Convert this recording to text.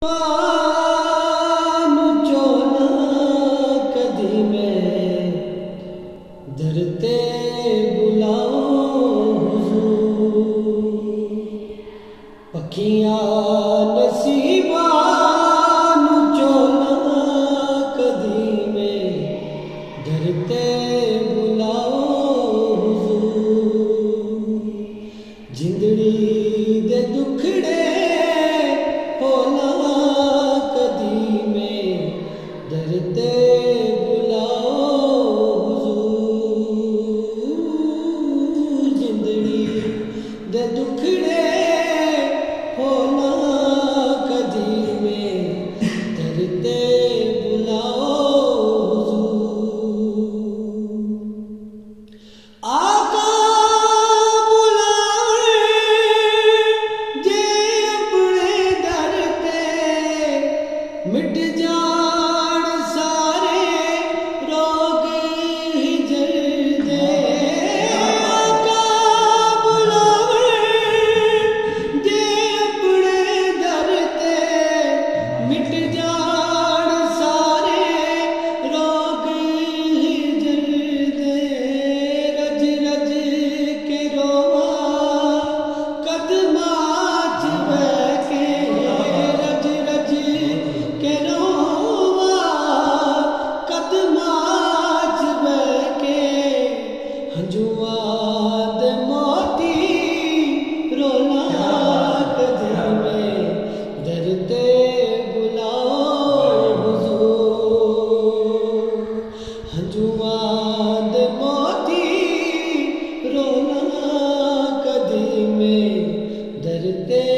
Oh れて